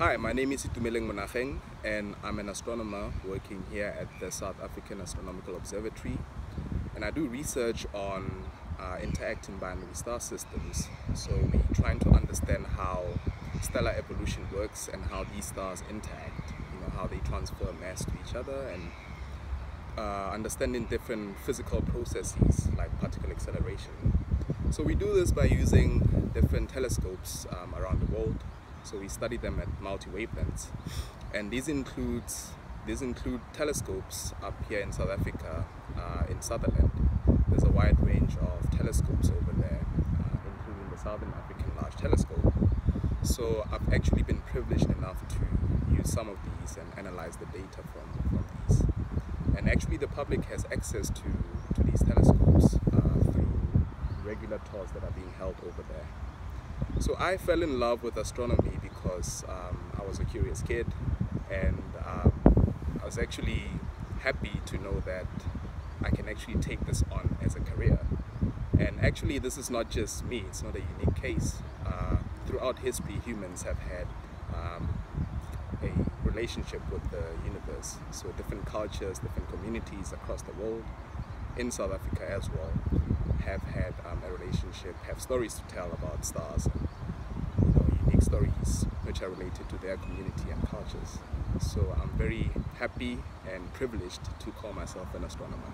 Hi, my name is Itumeleng Monageng and I'm an astronomer working here at the South African Astronomical Observatory and I do research on uh, interacting binary star systems. So we're trying to understand how stellar evolution works and how these stars interact, you know, how they transfer mass to each other and uh, understanding different physical processes like particle acceleration. So we do this by using different telescopes um, around the world so we study them at multi-wavelengths. And these includes these include telescopes up here in South Africa, uh, in Sutherland. There's a wide range of telescopes over there, uh, including the Southern African Large Telescope. So I've actually been privileged enough to use some of these and analyze the data from, from these. And actually the public has access to, to these telescopes uh, through regular tours that are being held over there. So I fell in love with astronomy because um, I was a curious kid and um, I was actually happy to know that I can actually take this on as a career. And actually this is not just me, it's not a unique case. Uh, throughout history humans have had um, a relationship with the universe. So different cultures, different communities across the world, in South Africa as well, um, a relationship, have stories to tell about stars and you know, unique stories which are related to their community and cultures. So I'm very happy and privileged to call myself an astronomer.